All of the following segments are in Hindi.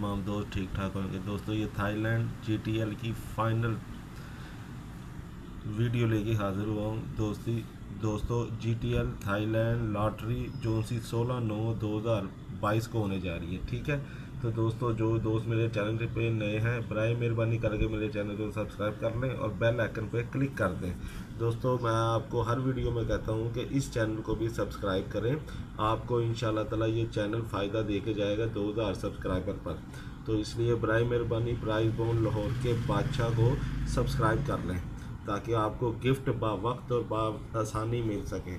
तमाम दोस्त ठीक ठाक होंगे। दोस्तों, ये थाईलैंड जीटीएल की फाइनल वीडियो लेके हाजिर हुआ हूँ। दोस्ती, दोस्तों जीटीएल थाईलैंड, लॉटरी, जो सी सोलह नौ दो हज़ार बाईस को होने जा रही है, ठीक है? तो दोस्तों, जो दोस्त मेरे चैनल पे नए हैं बर मेहरबानी करके मेरे चैनल को सब्सक्राइब कर लें और बेल आइकन पे क्लिक कर दें। दोस्तों, मैं आपको हर वीडियो में कहता हूँ कि इस चैनल को भी सब्सक्राइब करें। आपको इन ताला ये चैनल फ़ायदा दे के जाएगा दो हज़ार सब्सक्राइबर पर। तो इसलिए बर मेहरबानी प्राइज बोन, लाहौर के बादशाह को सब्सक्राइब कर लें, ताकि आपको गिफ्ट बा वक्त और बा आसानी मिल सके।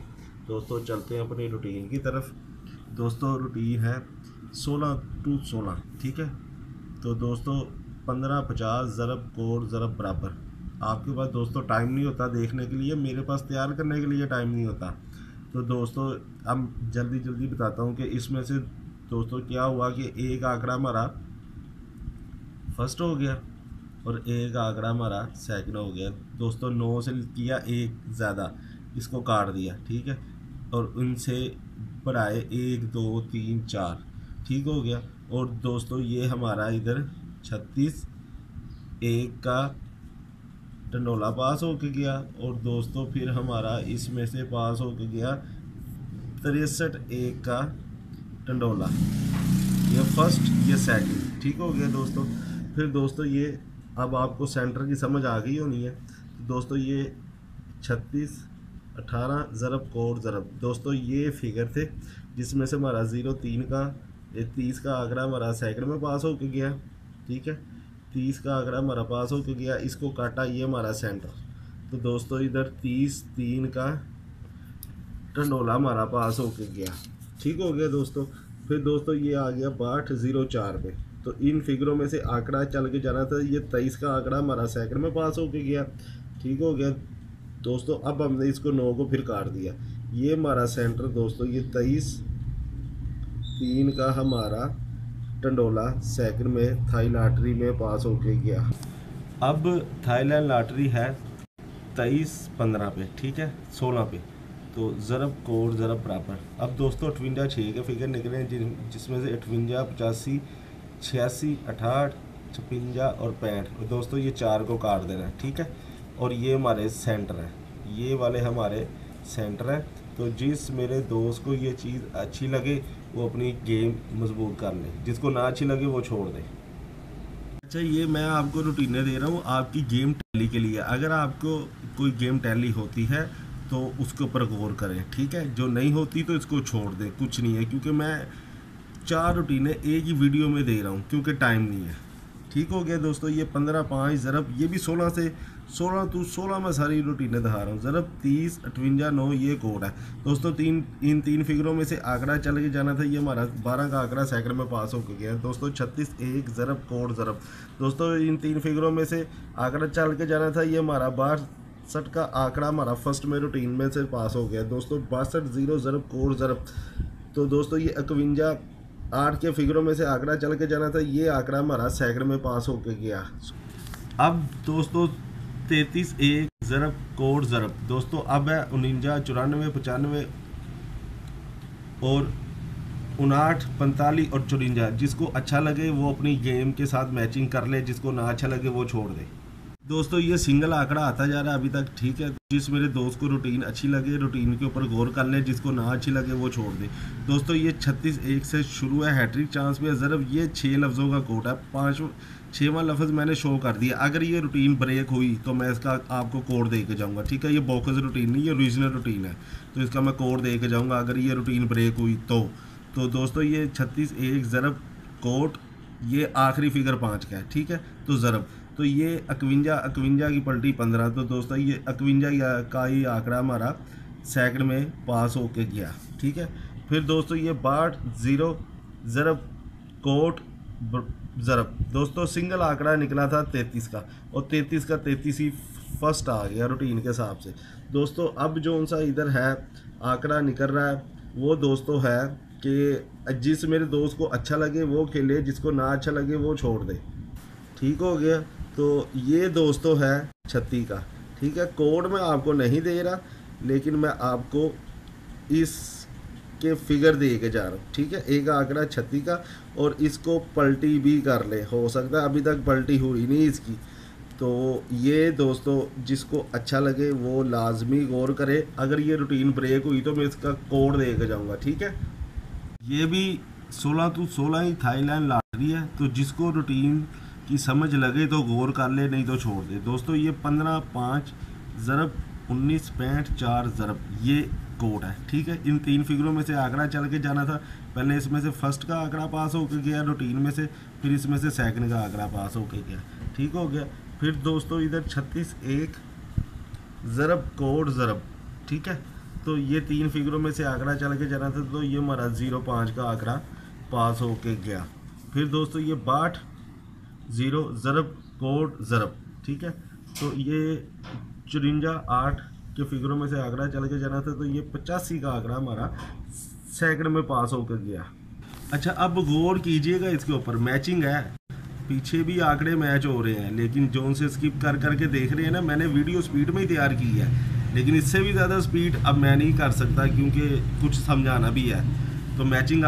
दोस्तों, चलते हैं अपनी रूटीन की तरफ़। दोस्तों रूटीन है सोलह टू सोलह, ठीक है? तो दोस्तों, पंद्रह पचास, ज़रब कोड, ज़रब बराबर। आपके पास दोस्तों टाइम नहीं होता देखने के लिए, मेरे पास तैयार करने के लिए टाइम नहीं होता। तो दोस्तों, अब जल्दी जल्दी बताता हूँ कि इसमें से दोस्तों क्या हुआ कि एक आंकड़ा हमारा फ़र्स्ट हो गया, और एक आंकड़ा हमारा सेकंड हो गया। दोस्तों, नौ से किया एक, ज़्यादा। इसको काट दिया, ठीक है? और उनसे बढ़ाए एक, दो, तीन, चार। ठीक हो गया। और दोस्तों, ये हमारा इधर छत्तीस एक का टंडोला पास होके गया। और दोस्तों, फिर हमारा इसमें से पास होके गया तिरसठ एक का टंडोला। ये फ़र्स्ट ये सेकंड ठीक हो गया दोस्तों। फिर दोस्तों, ये अब आपको सेंटर की समझ आ गई होनी है। दोस्तों, ये छत्तीस, अठारह, ज़रब, कोड, ज़रब। दोस्तों, ये फिगर थे जिसमें से हमारा ज़ीरो तीन का ये तीस का आंकड़ा हमारा सेकंड में पास होके गया, ठीक है? तीस का आंकड़ा हमारा पास होके गया, इसको काटा ये हमारा सेंटर तो दोस्तों, इधर तीस, तीन का टंडोला हमारा पास होके गया, ठीक हो गया दोस्तों? फिर दोस्तों, ये आ गया बाठ ज़ीरो चार पे. तो इन फिगरों में से आंकड़ा चल के जाना था, ये तेईस का आंकड़ा हमारा सेकंड में पास होके गया, ठीक हो गया? दोस्तों, अब हमने इसको नौ को फिर काट दिया. ये हमारा सेंटर दोस्तों, ये तेईस तीन का हमारा टंडोला सेकंड में थाई लॉटरी में पास होके गया। अब थाईलैंड लॉटरी है तेईस पंद्रह पे, ठीक है? सोलह पे। तो ज़रब कोड ज़रब बराबर। अब दोस्तों, अठवंजा छः के फिगर निकले हैं, जिन जिसमें से अठवंजा, पचासी, छियासी, अठाठ छपंजा और पैंठ। और दोस्तों, ये चार को काट देना है, ठीक है? और ये हमारे सेंटर है। ये वाले हमारे सेंटर हैं। तो जिस मेरे दोस्त को ये चीज़ अच्छी लगे, वो अपनी गेम मज़बूत कर ले। जिसको ना अच्छी लगे, वो छोड़ दे। अच्छा ये मैं आपको रूटीने दे रहा हूँ, आपकी गेम टैली के लिए। अगर आपको कोई गेम टैली होती है तो उसके ऊपर गौर करें, ठीक है? जो नहीं होती तो इसको छोड़ दें। कुछ नहीं है, क्योंकि मैं चार रूटीनें एक ही वीडियो में दे रहा हूँ, क्योंकि टाइम नहीं है। ठीक हो गया दोस्तों, ये पंद्रह पाँच, ज़रब, ये भी सोलह से सोलह तो सोलह में सारी रूटीनें दिखा रहा हूँ। ज़रब तीस, अठवंजा, नौ, ये कोड है। दोस्तों, तीन, इन तीन फिगरों में से आंकड़ा चल के जाना था, ये हमारा बारह का आंकड़ा सेकंड में पास होकर गया। दोस्तों, छत्तीस, एक, ज़रब, कोड, ज़रब। दोस्तों, इन तीन फिगरों में से आंकड़ा चल के जाना था, ये हमारा बासठ का आंकड़ा, हमारा फ़र्स्ट में रूटीन में से पास हो गया। दोस्तों, बासठ, ज़ीरो, ज़रब, कोड, ज़रब। तो दोस्तों, ये इकवंजा आठ के फिगरों में से आंकड़ा चल के जाना था, ये आंकड़ा हमारा सैकड़ में पास होके गया। अब दोस्तों, तैतीस एक, ज़रब, कोड ज़रब। दोस्तों, अब है उनंजा चौरानवे, पचानवे और उनाठ, पैंतालीस और चुरंजा। जिसको अच्छा लगे, वो अपनी गेम के साथ मैचिंग कर ले, जिसको ना अच्छा लगे, वो छोड़ दे। दोस्तों, ये सिंगल आंकड़ा आता जा रहा है अभी तक, ठीक है? जिस मेरे दोस्त को रूटीन अच्छी लगे रूटीन के ऊपर गौर कर ले, जिसको ना अच्छी लगे, वो छोड़ दे। दोस्तों, ये छत्तीस एक से शुरू है हैट्रिक चांस में ज़रब, ये छः लफ्ज़ों का कोट है। पाँच छवा लफ्ज़ मैंने शो कर दिया। अगर ये रूटीन ब्रेक हुई तो मैं इसका आपको कोड दे के जाऊँगा, ठीक है? ये बोकस रूटीन नहीं, ये रीजनल रूटीन है। तो इसका मैं कोड दे के जाऊँगा, अगर ये रूटीन ब्रेक हुई तो। तो दोस्तों, ये छत्तीस एक, ज़रब कोट ये आखिरी फिगर पाँच का है, ठीक है? तो ज़रब तो ये अकवंजा अकवंजा की पलटी पंद्रह तो दोस्तों ये अकवंजा का ही आंकड़ा हमारा सेकंड में पास होके गया, ठीक है? फिर दोस्तों ये बाट ज़ीरो ज़रब कोट ज़रब दोस्तों सिंगल आंकड़ा निकला था तैंतीस का, और तैंतीस का तैंतीस ही फ़र्स्ट आ गया रूटीन के हिसाब से। दोस्तों अब जो सा इधर है, आंकड़ा निकल रहा है, वो दोस्तों है कि जिस मेरे दोस्त को अच्छा लगे वो खेले, जिसको ना अच्छा लगे वो छोड़ दे। ठीक हो गया? तो ये दोस्तों है छत्ती का, ठीक है? कोड मैं आपको नहीं दे रहा, लेकिन मैं आपको इस के फिगर दे के जा रहा हूँ, ठीक है? एक आंकड़ा छत्ती का और इसको पलटी भी कर ले, हो सकता है अभी तक पलटी हुई नहीं इसकी। तो ये दोस्तों, जिसको अच्छा लगे वो लाजमी गौर करे। अगर ये रूटीन ब्रेक हुई तो मैं इसका कोड दे के जाऊँगा, ठीक है? ये भी 16 टू 16 ही थाईलैंड लॉटरी है तो जिसको रूटीन की समझ लगे तो गौर कर ले, नहीं तो छोड़ दे। दोस्तों, ये पंद्रह पाँच ज़रब, उन्नीस पैंठ चार ज़रब, ये कोड है, ठीक है? इन तीन फिगरों में से आंकड़ा चल के जाना था। पहले इसमें से फ़र्स्ट का आंकड़ा पास होकर गया रूटीन में से, फिर इसमें से सेकंड का आंकड़ा पास होकर गया, ठीक हो गया? फिर दोस्तों, इधर छत्तीस एक ज़रब, कोड ज़रब, ठीक है? तो ये तीन फिगरों में से आंकड़ा चल के जाना था तो ये हमारा ज़ीरो पाँच का आंकड़ा पास होके गया। फिर दोस्तों, ये बाट ज़ीरो, ज़रब, कोड, ज़रब, ठीक है? तो ये चुरंजा आठ के फिगरों में से आंकड़ा चल के जाना था तो ये पचासी का आंकड़ा हमारा सेकंड में पास होकर गया। अच्छा अब गौर कीजिएगा इसके ऊपर मैचिंग है। पीछे भी आंकड़े मैच हो रहे हैं, लेकिन जोन से स्किप कर करके देख रहे हैं ना, मैंने वीडियो स्पीड में ही तैयार की है। लेकिन इससे भी ज़्यादा स्पीड अब मैं नहीं कर सकता, क्योंकि कुछ समझाना भी है। तो मैचिंग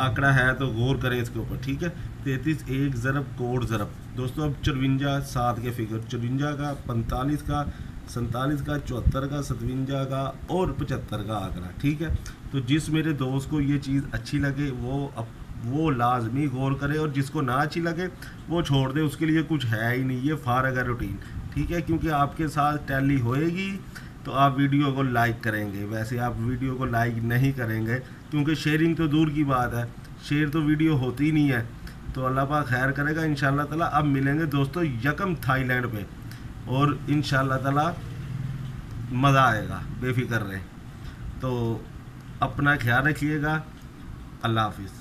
आंकड़ा है तो गौर करें इसके ऊपर, ठीक है? तैंतीस एक ज़रब कोड ज़रब। दोस्तों, अब चरवंजा सात के फिगर चरवंजा का पैंतालीस का, सैंतालीस का, चौहत्तर का, सतवंजा का और पचहत्तर का आंकड़ा, ठीक है? तो जिस मेरे दोस्त को ये चीज़ अच्छी लगे, वो अब वो लाजमी गौर करे और जिसको ना अच्छी लगे, वो छोड़ दे, उसके लिए कुछ है ही नहीं, ये फारग है रूटीन, ठीक है? क्योंकि आपके साथ टैली होएगी तो आप वीडियो को लाइक करेंगे। वैसे आप वीडियो को लाइक नहीं करेंगे क्योंकि शेयरिंग तो दूर की बात है। शेयर तो वीडियो होती नहीं है। तो अल्लाह पाक खैर करेगा इन ताला अब मिलेंगे दोस्तों यकम थाईलैंड पे और इन ताला मज़ा आएगा, बेफिक्र रहे। तो अपना ख्याल रखिएगा। अल्लाह हाफिज़।